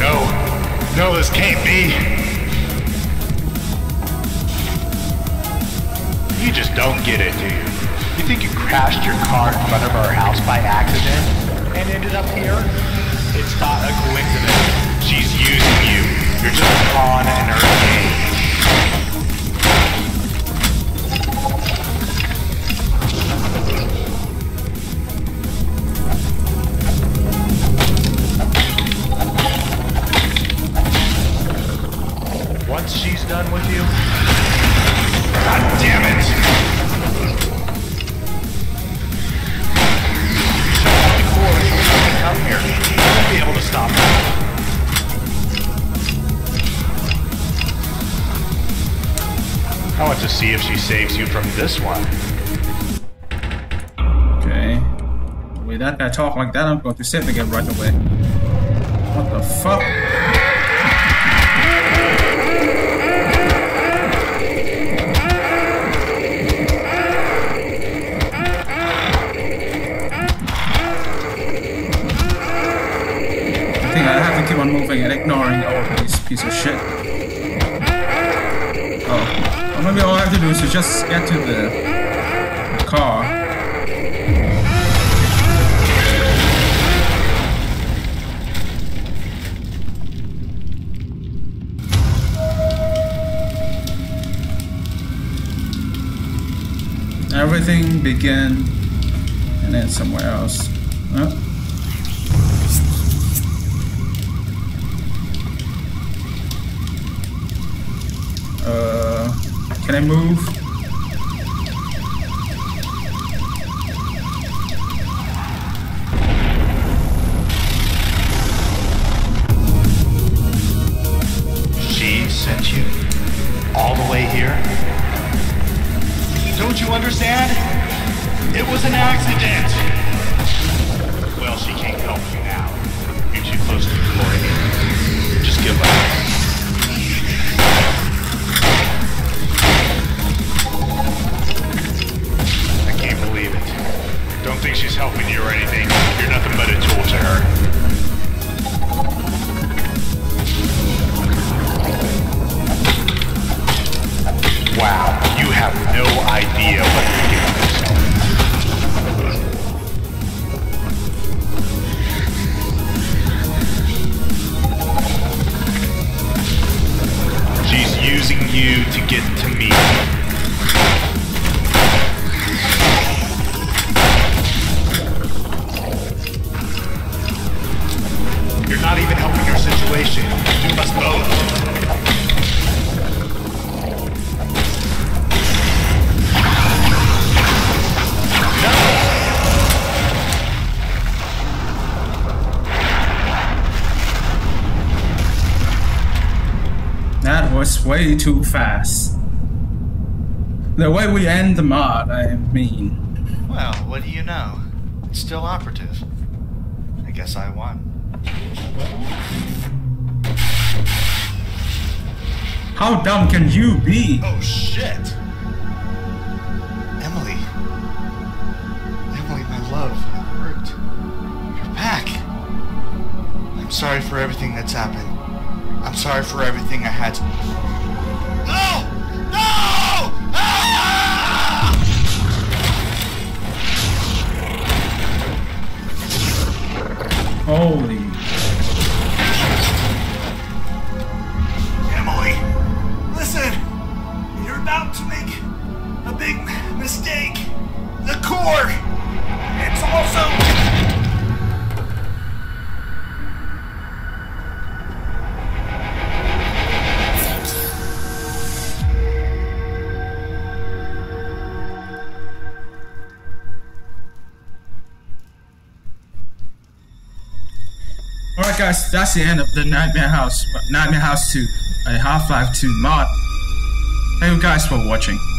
No, no, this can't be. You just don't get it, do you? You think you crashed your car in front of our house by accident and ended up here? It's not a coincidence. She's using you. You're just a pawn in her game. Once she's done with you, I want to see if she saves you from this one. Okay. With that guy talk like that, I'm going to save again right away. What the fuck? On moving and ignoring all these piece of shit. Oh. Well, maybe all I have to do is to just get to the car. Everything began and then somewhere else. Huh? Uh, can I move? Way too fast. The way we end the mod, I mean. Well, what do you know? It's still operative. I guess I won. How dumb can you be? Oh shit! Emily. Emily, my love, it hurt. You're back. I'm sorry for everything that's happened. I'm sorry for everything I had to. That's the end of the Nightmare House, Nightmare House 2, a Half-Life 2 mod. Thank you guys for watching.